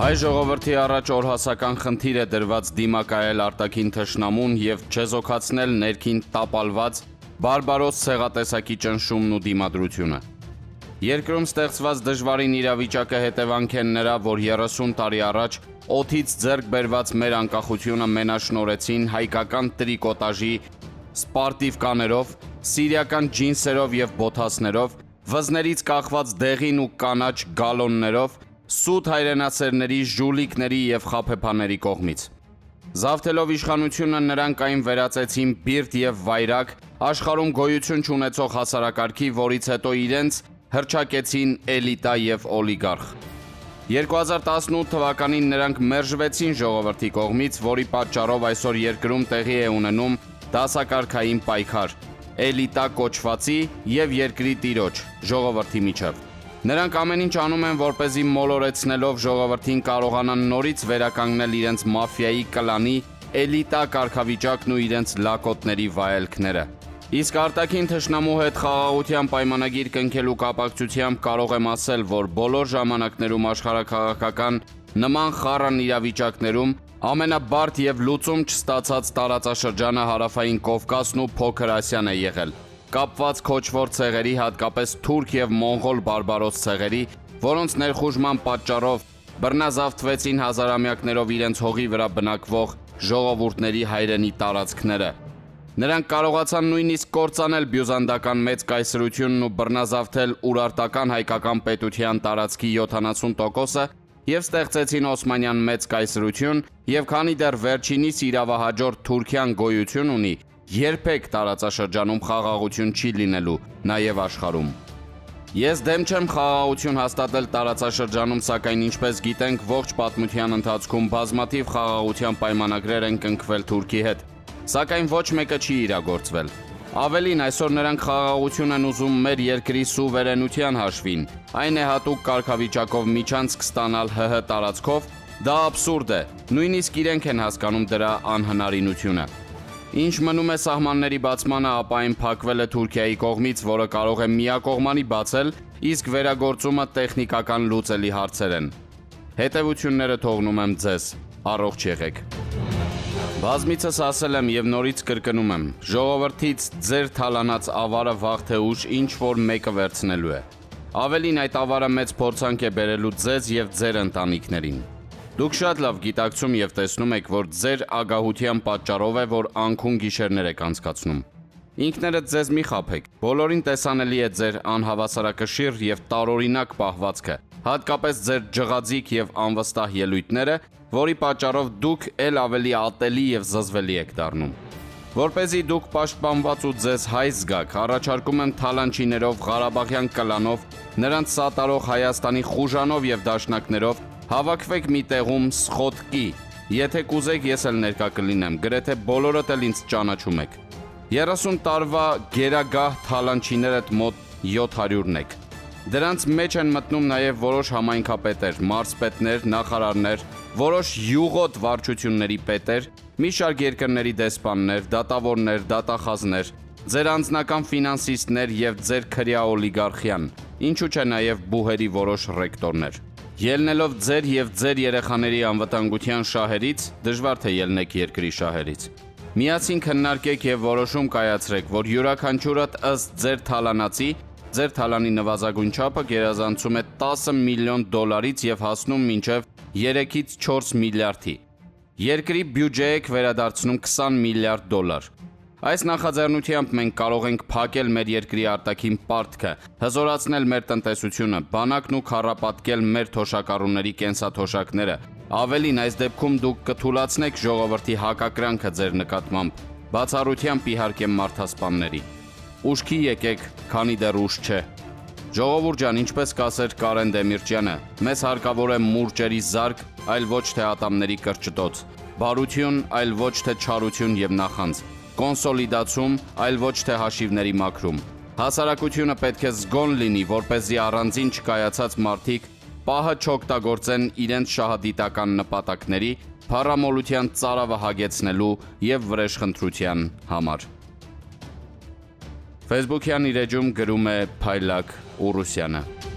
Հայ ժողովրդի առաջ օրհասական խնդիր է դրված դիմակայել արտաքին թշնամուն եւ չեզոքացնել ներքին տապալված բարբարոս ցեղատեսակի ճնշումն ու դիմադրությունը։ Երկրում ստեղծված դժվարին իրավիճակը հետևանք են նրա, որ 30 տարի առաջ օթից ձեռք բերված մեր անկախությունը մենաշնորեցին հայկական տրիկոտաժի սպարտիվ կաներով, սիրիական ջինսերով եւ բոթասներով, վզներից կախված դեղին ու կանաչ գալոններով սուտ հայրենասերների, ժուլիկների եւ խափեփաների կողմից։ Զավթելով իշխանությունը նրանք այն վերածեցին բիրտ եւ վայրակ աշխարհում գոյություն չունեցող հասարակարգի, որից հետո իրենց հրճակեցին էլիտա եւ օլիգարխ։ 2018 թվականին նրանք մերժվեցին ժողովրդի կողմից, որի պատճառով այսօր երկրում տեղի է ունենում դասակարգային պայքար էլիտա կոչվածի եւ երկրի տիրոջ ժողովրդի միջև։ Նրանք ամեն ինչ անում են, որ เป զի մոլորեցնելով ժողովրդին կարողանան նորից վերականգնել իրենց մաֆիայի կլանի էլիտա կարգավիճակն ու իրենց լակոտների վայելքները։ Իսկ արտաքին թշնամու հետ խաղաղության պայմանագիր կնքելու կապակցությամբ կարող եմ ասել, որ բոլոր ժամանակներում աշխարհակաղակական նման խառն իրավիճակներում ամենաբարդ եւ լուծում չստացած տարածաշրջանը հարավային Կովկասն ու Փոքր Ասիան է եղել կապված քոչվոր ցեղերի, հատկապես թուրք եւ մոնղոլ բարբարոս ցեղերի, որոնց ներխուժման պատճառով բռնազավթվեցին հազարամյակներով իրենց հողի վրա բնակվող ժողովուրդների հայրենի տարածքները։ Նրանք կարողացան նույնիսկ կործանել բյուզանդական մեծ կայսրությունն ու բռնազավթել ուրարտական հայկական պետության տարածքի 70%-ը եւ ստեղծեցին Օսմանյան մեծ կայսրություն եւ քանի դեռ վերջինիս իրավահաջորդ Թուրքիան գոյություն ունի, երբեք տարածաշրջանում խաղաղություն չի լինելու, նաև աշխարհում։ Ես դեմ չեմ խաղաղություն հաստատել տարածաշրջանում, սակայն ինչպես գիտենք, ողջ պատմության ընթացքում բազմաթիվ խաղաղության պայմանագրեր են կնքվել Թուրքի հետ, սակայն ոչ մեկը չի իրագործվել։ Ավելին այսօր նրանք խաղաղություն են ուզում մեր երկրի սուվերենության հաշվին։ Այն է հատուկ կարգավիճակով միջանցք ստանալ ՀՀ տարածքով, դա абսուրդ է։ Նույնիսկ իրենք են հասկանում դրա անհնարինությունը։ Ինչ մնում է սահմանների բացմանը, ապա այն փակվել է Թուրքիայի կողմից, որը կարող է միակողմանի բացել, իսկ վերագործումը տեխնիկական լուծելի հարցեր են։ Հետևությունները թողնում եմ ձեզ։ Առողջ եղեք։ Բազմիցս ասել եմ եւ նորից կրկնում եմ. ժողովրդից ձեր թալանած ավարը վաղ թե ուշ ինչ որ մեկը վերցնելու է։ Ավելին այդ ավարը մեծ փորձանք է բերելու ձեզ եւ ձեր ընտանիքներին։ Դուք շատ լավ գիտակցում եւ տեսնում եք, որ ձեր ագահության պատճառով է, որ անքուն գիշերներ եք անցկացնում։ Ինքներդ ձեզ մի խափեք։ Բոլորին տեսանելի է ձեր անհավասարակշիռ եւ տարօրինակ պահվածքը, հատկապես ձեր ջղաձիկ եւ անվստահ ելույթները, որի պատճառով դուք ել ավելի ատելի եւ զզվելի եք դառնում։ Որ เป զի դուք պաշտպանված ու ձեզ հայ զգաք, առաջարկում եմ թալանչիներով, Ղարաբաղյան կլանով, նրանց սատարող Հայաստանի խուժանով եւ դաշնակներով Հավաքվեք մի տեղում սխոտկի։ Եթե կուզեք, ես էլ ներկա կլինեմ, գրեթե բոլորդ էլ ինձ ճանաչում եք։ 30 տարվա գերագահ թալանչիներդ մոտ 700-ն եք։ Դրանց մեջ են մտնում նաև որոշ համայնքապետեր, մարզպետներ, նախարարներ, որոշ յուղոտ վարչությունների պետեր, մի շարք երկրների դեսպաններ, դատավորներ, դատախազներ, ձեր անձնական ֆինանսիստներ եւ ձեր քրյա օլիգարխիան, ինչու՞ չէ նաև բուհերի որոշ ռեկտորներ։ Ելնելով ձեր եւ ձեր երեխաների անվտանգության շահերից, դժվար թե ելնեք երկրի շահերից։ Միացին քննարկեք եւ որոշում կայացրեք, որ յուրաքանչյուրդ ըստ ձեր թալանացի, ձեր թալանի նվազագույն չափը գերազանցում է 10 միլիոն դոլարից եւ հասնում մինչեւ 3-ից 4 միլիարդի։ Երկրի բյուջե եք վերադարձնում 20 միլիարդ դոլար։ Այս նախաձեռնությամբ մենք կարող ենք փակել մեր երկրի արտաքին պարտքը, հզորացնել մեր տնտեսությունը, բանակն ու քարապատկել մեր թոշակառուների կենսաթոշակները։ Ավելին, այս դեպքում դուք կթուլացնեք ժողովրդի հակակրանքը ձեր նկատմամբ, բացառությամբ իհարկե մարդասպանների։ Ուշքի եկեք, քանի դեռ ուշ չէ։ Ժողովուրդ ջան, ինչպես կասեր Կարեն Դեմիրճյանը, մեզ հարկավոր է մուրճերի զարգ, այլ ոչ թե ատամների կրճտոց։ Բարություն, այլ ոչ թե չարություն եւ նախանձ կոնսոլիդացում, այլ ոչ թե հաշիվների մաքրում։ Հասարակությունը պետք է զգոն լինի, որ เป զի առանձին չկայացած մարդիկ պահը չօգտագործեն իրենց շահադիտական նպատակների, փառամոլության ծարավը հագեցնելու եւ վրեժխնդրության համար։ Facebook-յան իր էջում գրում է Փայլակ Ուրուսյանը